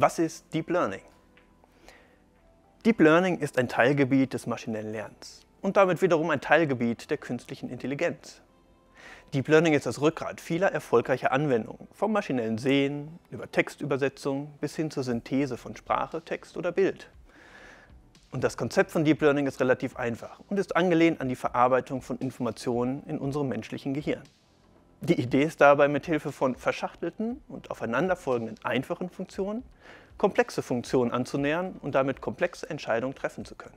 Was ist Deep Learning? Deep Learning ist ein Teilgebiet des maschinellen Lernens und damit wiederum ein Teilgebiet der künstlichen Intelligenz. Deep Learning ist das Rückgrat vieler erfolgreicher Anwendungen, vom maschinellen Sehen über Textübersetzung bis hin zur Synthese von Sprache, Text oder Bild. Und das Konzept von Deep Learning ist relativ einfach und ist angelehnt an die Verarbeitung von Informationen in unserem menschlichen Gehirn. Die Idee ist dabei, mit Hilfe von verschachtelten und aufeinanderfolgenden einfachen Funktionen komplexe Funktionen anzunähern und damit komplexe Entscheidungen treffen zu können.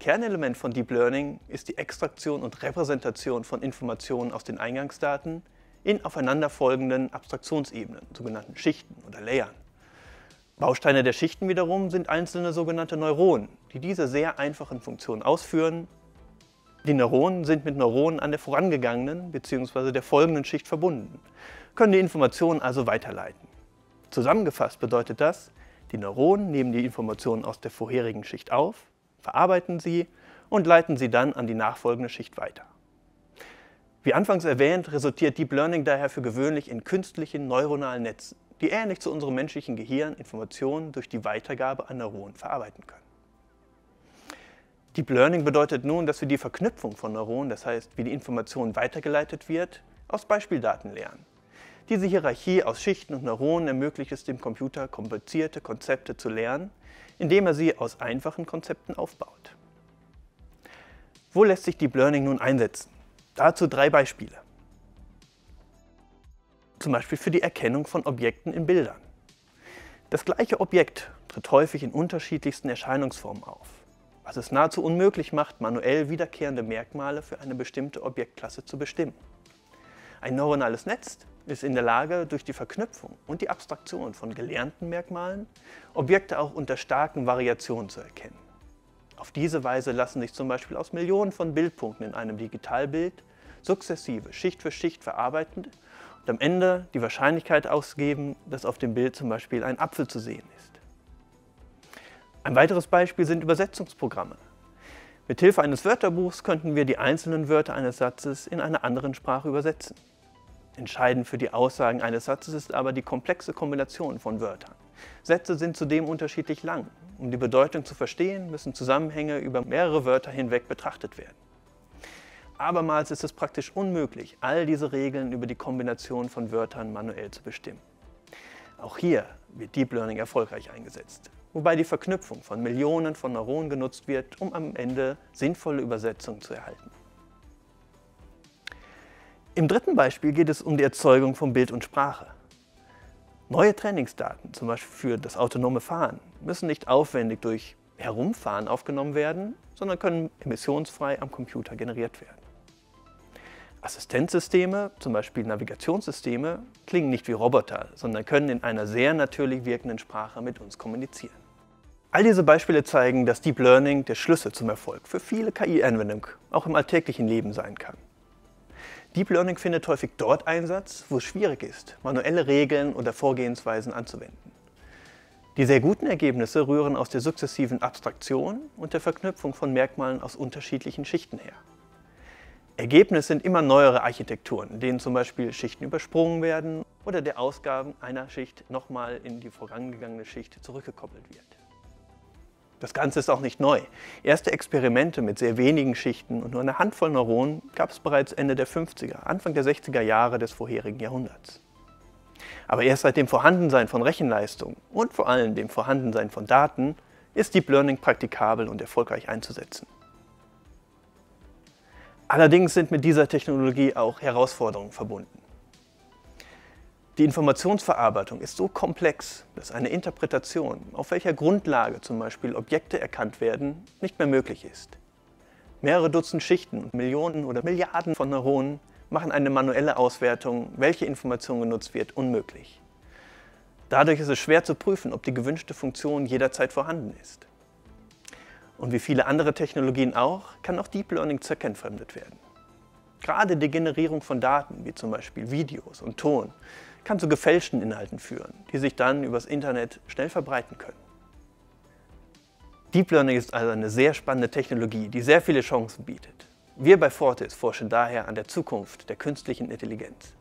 Kernelement von Deep Learning ist die Extraktion und Repräsentation von Informationen aus den Eingangsdaten in aufeinanderfolgenden Abstraktionsebenen, sogenannten Schichten oder Layern. Bausteine der Schichten wiederum sind einzelne sogenannte Neuronen, die diese sehr einfachen Funktionen ausführen die Neuronen sind mit Neuronen an der vorangegangenen bzw. der folgenden Schicht verbunden, können die Informationen also weiterleiten. Zusammengefasst bedeutet das, die Neuronen nehmen die Informationen aus der vorherigen Schicht auf, verarbeiten sie und leiten sie dann an die nachfolgende Schicht weiter. Wie anfangs erwähnt, resultiert Deep Learning daher für gewöhnlich in künstlichen neuronalen Netzen, die ähnlich zu unserem menschlichen Gehirn Informationen durch die Weitergabe an Neuronen verarbeiten können. Deep Learning bedeutet nun, dass wir die Verknüpfung von Neuronen, das heißt, wie die Information weitergeleitet wird, aus Beispieldaten lernen. Diese Hierarchie aus Schichten und Neuronen ermöglicht es dem Computer, komplizierte Konzepte zu lernen, indem er sie aus einfachen Konzepten aufbaut. Wo lässt sich Deep Learning nun einsetzen? Dazu drei Beispiele. Zum Beispiel für die Erkennung von Objekten in Bildern. Das gleiche Objekt tritt häufig in unterschiedlichsten Erscheinungsformen auf was es nahezu unmöglich macht, manuell wiederkehrende Merkmale für eine bestimmte Objektklasse zu bestimmen. Ein neuronales Netz ist in der Lage, durch die Verknüpfung und die Abstraktion von gelernten Merkmalen Objekte auch unter starken Variationen zu erkennen. Auf diese Weise lassen sich zum Beispiel aus Millionen von Bildpunkten in einem Digitalbild sukzessive Schicht für Schicht verarbeiten und am Ende die Wahrscheinlichkeit ausgeben, dass auf dem Bild zum Beispiel ein Apfel zu sehen ist. Ein weiteres Beispiel sind Übersetzungsprogramme. Mithilfe eines Wörterbuchs könnten wir die einzelnen Wörter eines Satzes in einer anderen Sprache übersetzen. Entscheidend für die Aussagen eines Satzes ist aber die komplexe Kombination von Wörtern. Sätze sind zudem unterschiedlich lang. Um die Bedeutung zu verstehen, müssen Zusammenhänge über mehrere Wörter hinweg betrachtet werden. Abermals ist es praktisch unmöglich, all diese Regeln über die Kombination von Wörtern manuell zu bestimmen. Auch hier wird Deep Learning erfolgreich eingesetzt wobei die Verknüpfung von Millionen von Neuronen genutzt wird, um am Ende sinnvolle Übersetzungen zu erhalten. Im dritten Beispiel geht es um die Erzeugung von Bild und Sprache. Neue Trainingsdaten, zum Beispiel für das autonome Fahren, müssen nicht aufwendig durch Herumfahren aufgenommen werden, sondern können emissionsfrei am Computer generiert werden. Assistenzsysteme, zum Beispiel Navigationssysteme, klingen nicht wie Roboter, sondern können in einer sehr natürlich wirkenden Sprache mit uns kommunizieren. All diese Beispiele zeigen, dass Deep Learning der Schlüssel zum Erfolg für viele KI-Anwendungen auch im alltäglichen Leben sein kann. Deep Learning findet häufig dort Einsatz, wo es schwierig ist, manuelle Regeln oder Vorgehensweisen anzuwenden. Die sehr guten Ergebnisse rühren aus der sukzessiven Abstraktion und der Verknüpfung von Merkmalen aus unterschiedlichen Schichten her. Ergebnis sind immer neuere Architekturen, in denen zum Beispiel Schichten übersprungen werden oder der Ausgaben einer Schicht nochmal in die vorangegangene Schicht zurückgekoppelt wird. Das Ganze ist auch nicht neu. Erste Experimente mit sehr wenigen Schichten und nur einer Handvoll Neuronen gab es bereits Ende der 50er, Anfang der 60er Jahre des vorherigen Jahrhunderts. Aber erst seit dem Vorhandensein von Rechenleistung und vor allem dem Vorhandensein von Daten ist Deep Learning praktikabel und erfolgreich einzusetzen. Allerdings sind mit dieser Technologie auch Herausforderungen verbunden. Die Informationsverarbeitung ist so komplex, dass eine Interpretation, auf welcher Grundlage zum Beispiel Objekte erkannt werden, nicht mehr möglich ist. Mehrere Dutzend Schichten und Millionen oder Milliarden von Neuronen machen eine manuelle Auswertung, welche Information genutzt wird, unmöglich. Dadurch ist es schwer zu prüfen, ob die gewünschte Funktion jederzeit vorhanden ist. Und wie viele andere Technologien auch, kann auch Deep Learning zweckentfremdet werden. Gerade die Generierung von Daten, wie zum Beispiel Videos und Ton, kann zu gefälschten Inhalten führen, die sich dann übers Internet schnell verbreiten können. Deep Learning ist also eine sehr spannende Technologie, die sehr viele Chancen bietet. Wir bei Fortis forschen daher an der Zukunft der künstlichen Intelligenz.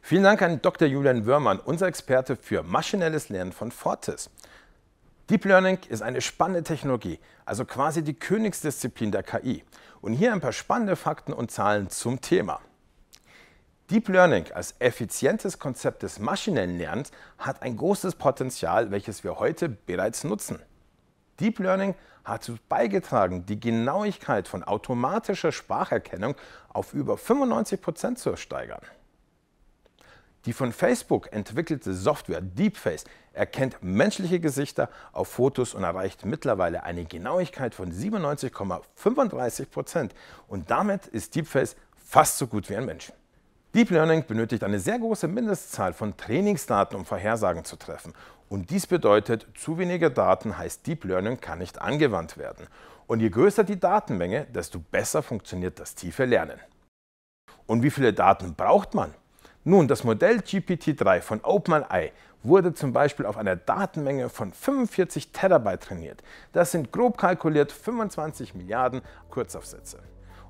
Vielen Dank an Dr. Julian Wörmann, unser Experte für maschinelles Lernen von Fortis. Deep Learning ist eine spannende Technologie, also quasi die Königsdisziplin der KI. Und hier ein paar spannende Fakten und Zahlen zum Thema. Deep Learning als effizientes Konzept des maschinellen Lernens hat ein großes Potenzial, welches wir heute bereits nutzen. Deep Learning hat dazu beigetragen, die Genauigkeit von automatischer Spracherkennung auf über 95 Prozent zu steigern. Die von Facebook entwickelte Software Deepface erkennt menschliche Gesichter auf Fotos und erreicht mittlerweile eine Genauigkeit von 97,35 Prozent. und damit ist Deepface fast so gut wie ein Mensch. Deep Learning benötigt eine sehr große Mindestzahl von Trainingsdaten, um Vorhersagen zu treffen. Und dies bedeutet, zu wenige Daten heißt Deep Learning kann nicht angewandt werden. Und je größer die Datenmenge, desto besser funktioniert das tiefe Lernen. Und wie viele Daten braucht man? Nun, das Modell GPT-3 von OpenAI wurde zum Beispiel auf einer Datenmenge von 45 Terabyte trainiert. Das sind grob kalkuliert 25 Milliarden Kurzaufsätze.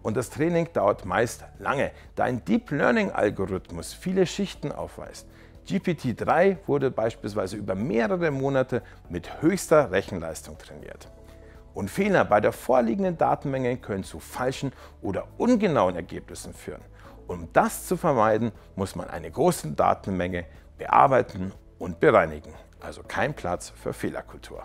Und das Training dauert meist lange, da ein Deep Learning Algorithmus viele Schichten aufweist. GPT-3 wurde beispielsweise über mehrere Monate mit höchster Rechenleistung trainiert. Und Fehler bei der vorliegenden Datenmenge können zu falschen oder ungenauen Ergebnissen führen. Um das zu vermeiden, muss man eine große Datenmenge bearbeiten und bereinigen. Also kein Platz für Fehlerkultur.